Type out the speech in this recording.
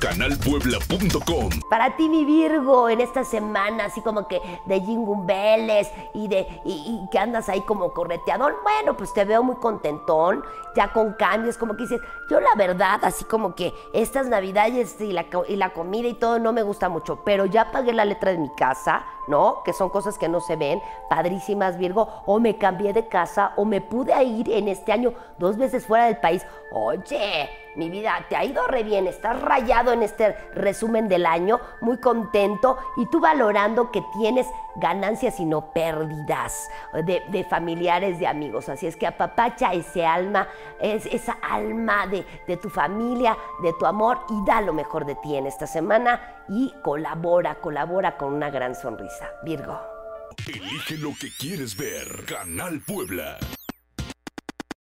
canalpuebla.com. Para ti, mi Virgo, en esta semana, así como que de jingumbeles y de y, que andas ahí como correteador, bueno, pues te veo muy contentón, ya con cambios, como que dices, yo la verdad, así como que estas navidades y la, y la comida y todo no me gusta mucho, pero ya pagué la letra de mi casa, ¿no? Que son cosas que no se ven, padrísimas, Virgo, o me cambié de casa, o me pude ir en este año dos veces fuera del país. Oye, mi vida, te ha ido re bien, estás rayado en este resumen del año, muy contento y tú valorando que tienes ganancias y no pérdidas de, de familiares, de amigos. Así es que apapacha ese alma, es, esa alma de, de tu familia, de tu amor y da lo mejor de ti en esta semana y colabora, colabora con una gran Virgo. Elige lo que quieres ver. Canal Puebla.